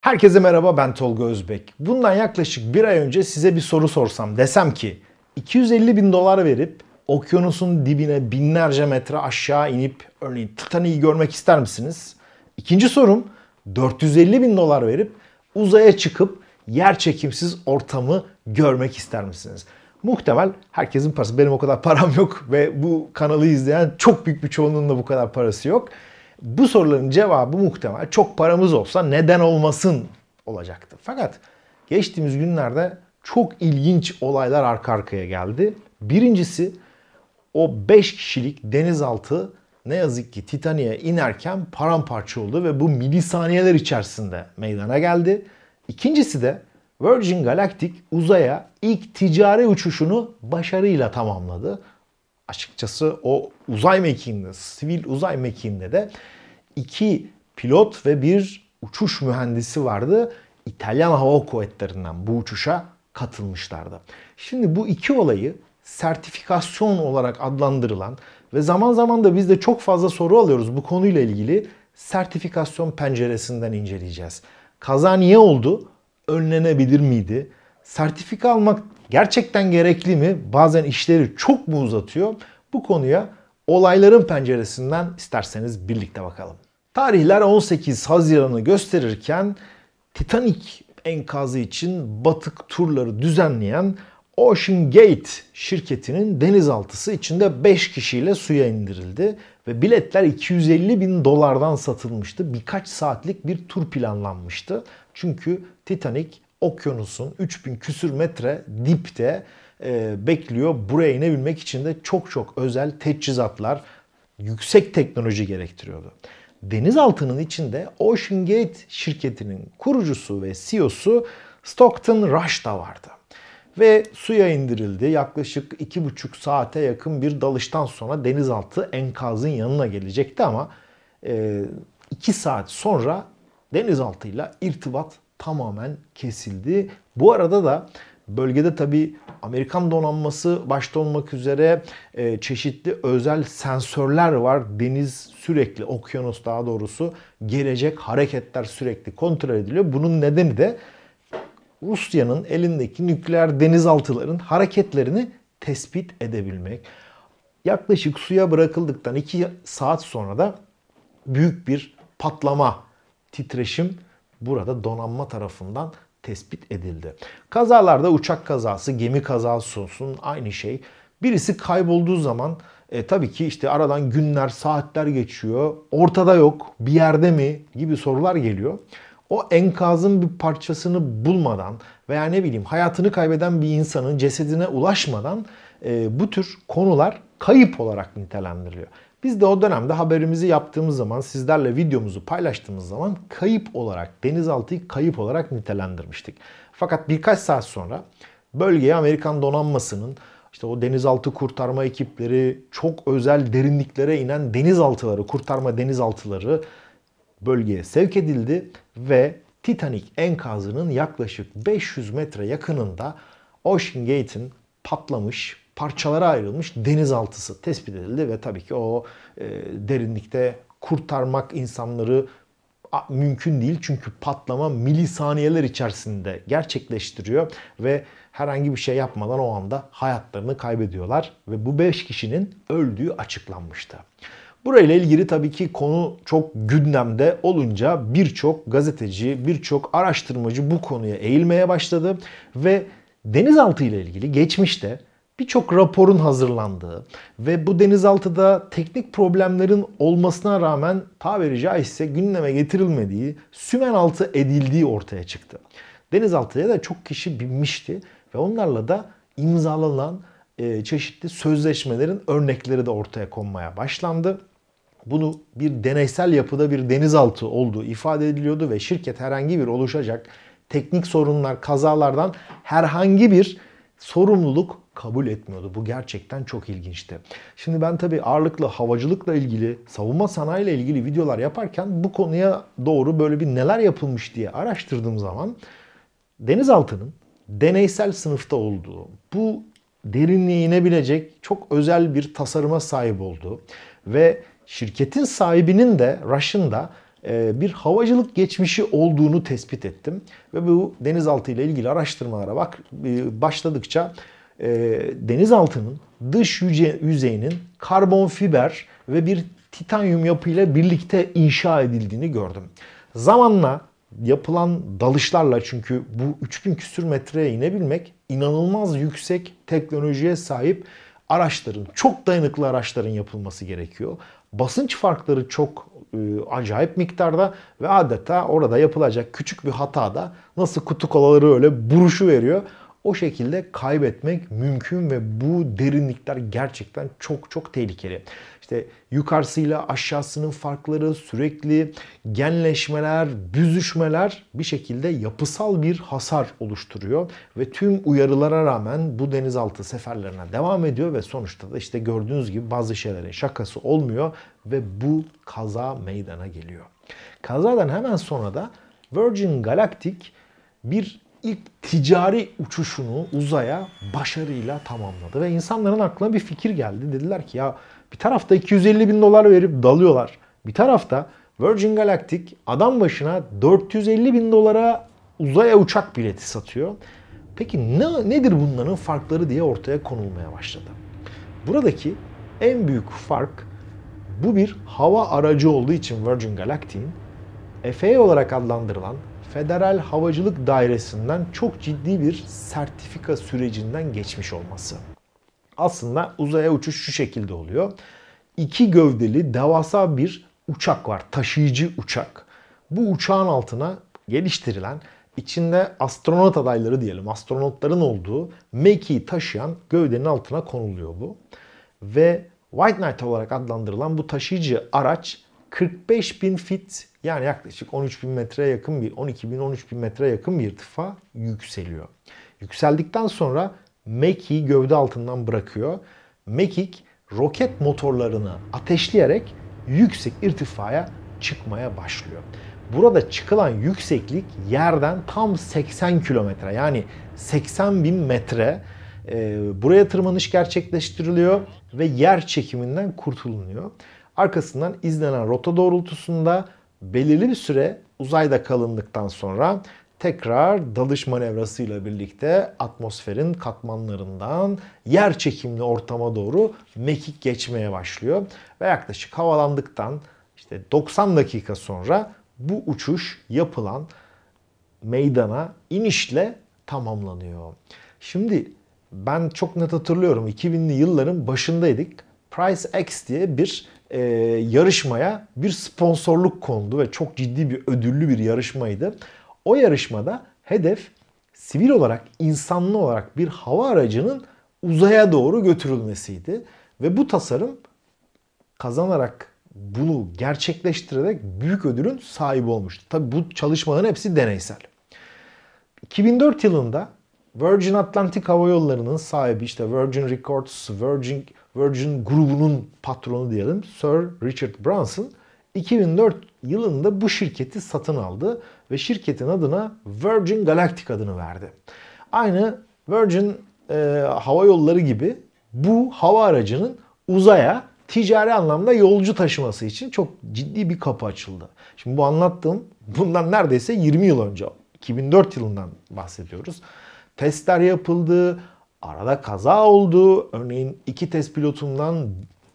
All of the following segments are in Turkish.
Herkese merhaba ben Tolga Özbek. Bundan yaklaşık bir ay önce size bir soru sorsam desem ki 250 bin dolar verip okyanusun dibine binlerce metre aşağı inip örneğin Titanic'i görmek ister misiniz? İkinci sorum 450 bin dolar verip uzaya çıkıp yer çekimsiz ortamı görmek ister misiniz? Muhtemel herkesin parası. Benim o kadar param yok ve bu kanalı izleyen çok büyük bir çoğunluğun da bu kadar parası yok. Bu soruların cevabı muhtemel çok paramız olsa neden olmasın olacaktı. Fakat geçtiğimiz günlerde çok ilginç olaylar arka arkaya geldi. Birincisi o 5 kişilik denizaltı ne yazık ki Titanic'e inerken paramparça oldu ve bu milisaniyeler içerisinde meydana geldi. İkincisi de Virgin Galactic uzaya ilk ticari uçuşunu başarıyla tamamladı. Açıkçası o uzay mekiğinde, sivil uzay mekiğinde de iki pilot ve bir uçuş mühendisi vardı. İtalyan Hava Kuvvetleri'nden bu uçuşa katılmışlardı. Şimdi bu iki olayı sertifikasyon olarak adlandırılan ve zaman zaman da biz de çok fazla soru alıyoruz bu konuyla ilgili sertifikasyon penceresinden inceleyeceğiz. Kaza niye oldu? Önlenebilir miydi? Sertifika almak gerçekten gerekli mi? Bazen işleri çok mu uzatıyor? Bu konuya olayların penceresinden isterseniz birlikte bakalım. Tarihler 18 Haziran'ı gösterirken Titanic enkazı için batık turları düzenleyen Ocean Gate şirketinin denizaltısı içinde 5 kişiyle suya indirildi ve biletler 250 bin dolardan satılmıştı. Birkaç saatlik bir tur planlanmıştı. Çünkü Titanic okyanusun 3000 küsür metre dipte e, bekliyor. Buraya inebilmek için de çok çok özel teçhizatlar, yüksek teknoloji gerektiriyordu. Denizaltının içinde Ocean Gate şirketinin kurucusu ve CEO'su Stockton Rush da vardı. Ve suya indirildi. Yaklaşık iki buçuk saate yakın bir dalıştan sonra denizaltı enkazın yanına gelecekti ama e, saat sonra denizaltıyla irtibat tamamen kesildi. Bu arada da bölgede tabi Amerikan donanması başta olmak üzere e, çeşitli özel sensörler var. Deniz sürekli, okyanus daha doğrusu gelecek hareketler sürekli kontrol ediliyor. Bunun nedeni de Rusya'nın elindeki nükleer denizaltıların hareketlerini tespit edebilmek. Yaklaşık suya bırakıldıktan 2 saat sonra da büyük bir patlama, titreşim burada donanma tarafından tespit edildi. Kazalarda uçak kazası, gemi kazası olsun aynı şey. Birisi kaybolduğu zaman e, tabii ki işte aradan günler, saatler geçiyor. Ortada yok, bir yerde mi gibi sorular geliyor. O enkazın bir parçasını bulmadan veya ne bileyim hayatını kaybeden bir insanın cesedine ulaşmadan e, bu tür konular kayıp olarak nitelendiriliyor. Biz de o dönemde haberimizi yaptığımız zaman, sizlerle videomuzu paylaştığımız zaman kayıp olarak, denizaltıyı kayıp olarak nitelendirmiştik. Fakat birkaç saat sonra bölgeye Amerikan donanmasının işte o denizaltı kurtarma ekipleri, çok özel derinliklere inen denizaltıları, kurtarma denizaltıları bölgeye sevk edildi ve Titanic enkazının yaklaşık 500 metre yakınında Ocean Gate'in patlamış, parçalara ayrılmış denizaltısı tespit edildi ve tabii ki o e, derinlikte kurtarmak insanları mümkün değil çünkü patlama milisaniyeler içerisinde gerçekleştiriyor ve herhangi bir şey yapmadan o anda hayatlarını kaybediyorlar ve bu 5 kişinin öldüğü açıklanmıştı. Burayla ilgili tabii ki konu çok gündemde olunca birçok gazeteci, birçok araştırmacı bu konuya eğilmeye başladı ve denizaltı ile ilgili geçmişte birçok raporun hazırlandığı ve bu denizaltıda teknik problemlerin olmasına rağmen tabiri caizse gündeme getirilmediği, sümen altı edildiği ortaya çıktı. Denizaltıya da çok kişi binmişti ve onlarla da imzalanan e, çeşitli sözleşmelerin örnekleri de ortaya konmaya başlandı. Bunu bir deneysel yapıda bir denizaltı olduğu ifade ediliyordu ve şirket herhangi bir oluşacak teknik sorunlar, kazalardan herhangi bir sorumluluk kabul etmiyordu. Bu gerçekten çok ilginçti. Şimdi ben tabii ağırlıklı havacılıkla ilgili, savunma sanayiyle ilgili videolar yaparken bu konuya doğru böyle bir neler yapılmış diye araştırdığım zaman denizaltının deneysel sınıfta olduğu, bu derinliğe inebilecek çok özel bir tasarıma sahip olduğu ve şirketin sahibinin de Rush'ın da e, bir havacılık geçmişi olduğunu tespit ettim. Ve bu denizaltı ile ilgili araştırmalara bak e, başladıkça e, denizaltının dış yüzeyinin karbon fiber ve bir titanyum yapıyla birlikte inşa edildiğini gördüm. Zamanla yapılan dalışlarla çünkü bu 3000 küsür metreye inebilmek inanılmaz yüksek teknolojiye sahip araçların, çok dayanıklı araçların yapılması gerekiyor. Basınç farkları çok e, acayip miktarda ve adeta orada yapılacak küçük bir hatada nasıl kutu kolaları öyle buruşu veriyor o şekilde kaybetmek mümkün ve bu derinlikler gerçekten çok çok tehlikeli. İşte yukarısıyla aşağısının farkları, sürekli genleşmeler, büzüşmeler bir şekilde yapısal bir hasar oluşturuyor ve tüm uyarılara rağmen bu denizaltı seferlerine devam ediyor ve sonuçta da işte gördüğünüz gibi bazı şeylerin şakası olmuyor ve bu kaza meydana geliyor. Kazadan hemen sonra da Virgin Galactic bir ilk ticari uçuşunu uzaya başarıyla tamamladı. Ve insanların aklına bir fikir geldi. Dediler ki ya bir tarafta 250 bin dolar verip dalıyorlar. Bir tarafta Virgin Galactic adam başına 450 bin dolara uzaya uçak bileti satıyor. Peki ne, nedir bunların farkları diye ortaya konulmaya başladı. Buradaki en büyük fark bu bir hava aracı olduğu için Virgin Galactic'in FAA olarak adlandırılan Federal Havacılık Dairesi'nden çok ciddi bir sertifika sürecinden geçmiş olması. Aslında uzaya uçuş şu şekilde oluyor. İki gövdeli devasa bir uçak var. Taşıyıcı uçak. Bu uçağın altına geliştirilen içinde astronot adayları diyelim astronotların olduğu mekiği taşıyan gövdenin altına konuluyor bu. Ve White Knight olarak adlandırılan bu taşıyıcı araç 45 bin fit yani yaklaşık 13 bin metreye yakın bir 12 bin 13 bin metreye yakın bir irtifa yükseliyor. Yükseldikten sonra mekik gövde altından bırakıyor. Mekik roket motorlarını ateşleyerek yüksek irtifaya çıkmaya başlıyor. Burada çıkılan yükseklik yerden tam 80 kilometre yani 80 bin metre buraya tırmanış gerçekleştiriliyor ve yer çekiminden kurtulunuyor. Arkasından izlenen rota doğrultusunda belirli bir süre uzayda kalındıktan sonra tekrar dalış manevrasıyla birlikte atmosferin katmanlarından yer çekimli ortama doğru mekik geçmeye başlıyor. Ve yaklaşık havalandıktan işte 90 dakika sonra bu uçuş yapılan meydana inişle tamamlanıyor. Şimdi ben çok net hatırlıyorum 2000'li yılların başındaydık. Price X diye bir e, yarışmaya bir sponsorluk kondu ve çok ciddi bir ödüllü bir yarışmaydı. O yarışmada hedef sivil olarak, insanlı olarak bir hava aracının uzaya doğru götürülmesiydi. Ve bu tasarım kazanarak bunu gerçekleştirerek büyük ödülün sahibi olmuştu. Tabi bu çalışmaların hepsi deneysel. 2004 yılında Virgin Atlantic Hava Yolları'nın sahibi işte Virgin Records, Virgin Virgin grubunun patronu diyelim Sir Richard Branson 2004 yılında bu şirketi satın aldı ve şirketin adına Virgin Galactic adını verdi. Aynı Virgin e, hava yolları gibi bu hava aracının uzaya ticari anlamda yolcu taşıması için çok ciddi bir kapı açıldı. Şimdi bu anlattığım bundan neredeyse 20 yıl önce 2004 yılından bahsediyoruz. Testler yapıldı, arada kaza oldu. Örneğin iki test pilotundan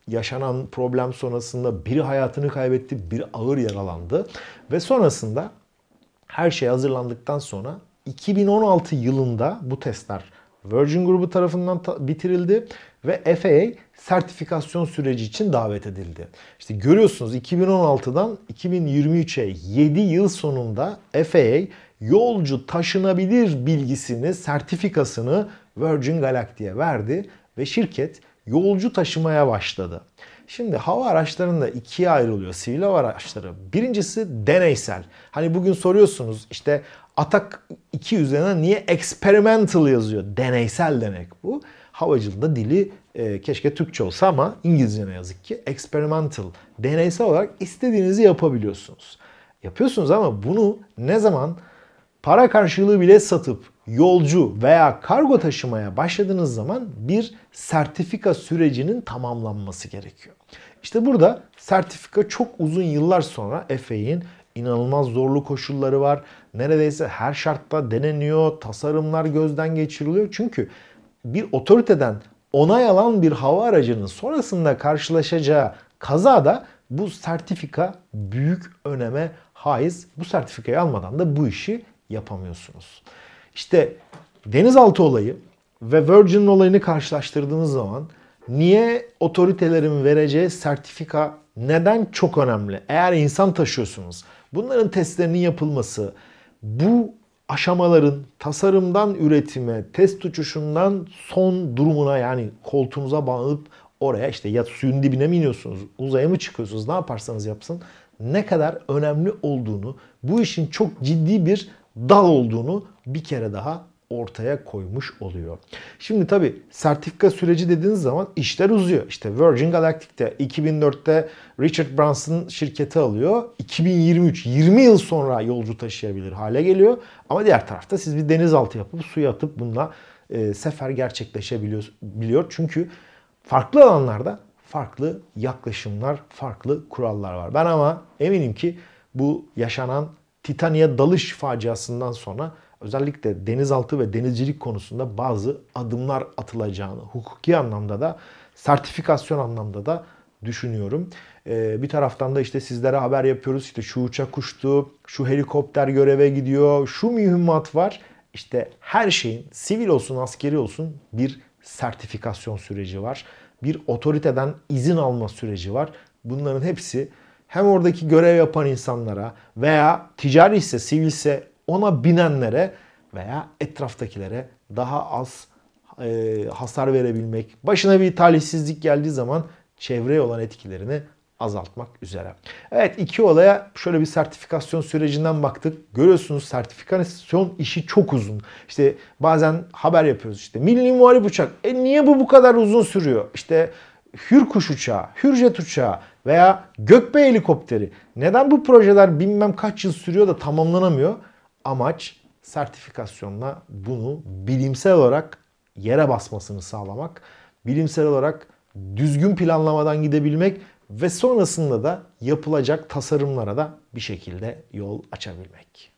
yaşanan problem sonrasında biri hayatını kaybetti, biri ağır yaralandı. Ve sonrasında her şey hazırlandıktan sonra 2016 yılında bu testler Virgin grubu tarafından bitirildi ve FAA sertifikasyon süreci için davet edildi. İşte görüyorsunuz 2016'dan 2023'e 7 yıl sonunda FAA yolcu taşınabilir bilgisini, sertifikasını Virgin Galactic'e verdi ve şirket yolcu taşımaya başladı. Şimdi hava araçlarında ikiye ayrılıyor sivil hava araçları. Birincisi deneysel. Hani bugün soruyorsunuz işte Atak 2 üzerine niye experimental yazıyor? Deneysel demek bu. Havacılığında dili e, keşke Türkçe olsa ama İngilizce ne yazık ki experimental. Deneysel olarak istediğinizi yapabiliyorsunuz. Yapıyorsunuz ama bunu ne zaman para karşılığı bile satıp yolcu veya kargo taşımaya başladığınız zaman bir sertifika sürecinin tamamlanması gerekiyor. İşte burada sertifika çok uzun yıllar sonra FAA'nin inanılmaz zorlu koşulları var. Neredeyse her şartta deneniyor, tasarımlar gözden geçiriliyor. Çünkü bir otoriteden onay alan bir hava aracının sonrasında karşılaşacağı kazada bu sertifika büyük öneme haiz. Bu sertifikayı almadan da bu işi yapamıyorsunuz. İşte denizaltı olayı ve Virgin'in olayını karşılaştırdığınız zaman niye otoritelerin vereceği sertifika neden çok önemli? Eğer insan taşıyorsunuz, bunların testlerinin yapılması, bu aşamaların tasarımdan üretime, test uçuşundan son durumuna yani koltuğunuza bağlanıp oraya işte ya suyun dibine mi iniyorsunuz, uzaya mı çıkıyorsunuz, ne yaparsanız yapsın ne kadar önemli olduğunu, bu işin çok ciddi bir dal olduğunu bir kere daha ortaya koymuş oluyor. Şimdi tabi sertifika süreci dediğiniz zaman işler uzuyor. İşte Virgin Galactic'te 2004'te Richard Branson şirketi alıyor. 2023 20 yıl sonra yolcu taşıyabilir hale geliyor. Ama diğer tarafta siz bir denizaltı yapıp suya atıp bununla e, sefer gerçekleşebiliyor. Biliyor. Çünkü farklı alanlarda farklı yaklaşımlar, farklı kurallar var. Ben ama eminim ki bu yaşanan Titaniye dalış faciasından sonra özellikle denizaltı ve denizcilik konusunda bazı adımlar atılacağını hukuki anlamda da sertifikasyon anlamda da düşünüyorum. Ee, bir taraftan da işte sizlere haber yapıyoruz. İşte şu uçak uçtu, şu helikopter göreve gidiyor, şu mühimmat var. İşte her şeyin sivil olsun askeri olsun bir sertifikasyon süreci var. Bir otoriteden izin alma süreci var. Bunların hepsi hem oradaki görev yapan insanlara veya ticari ise sivilse ona binenlere veya etraftakilere daha az e, hasar verebilmek, başına bir talihsizlik geldiği zaman çevreye olan etkilerini azaltmak üzere. Evet iki olaya şöyle bir sertifikasyon sürecinden baktık. Görüyorsunuz sertifikasyon işi çok uzun. İşte bazen haber yapıyoruz işte milli muharip uçak. E niye bu bu kadar uzun sürüyor? İşte Hürkuş uçağı, Hürjet uçağı veya Gökbey helikopteri. Neden bu projeler bilmem kaç yıl sürüyor da tamamlanamıyor? Amaç sertifikasyonla bunu bilimsel olarak yere basmasını sağlamak, bilimsel olarak düzgün planlamadan gidebilmek ve sonrasında da yapılacak tasarımlara da bir şekilde yol açabilmek.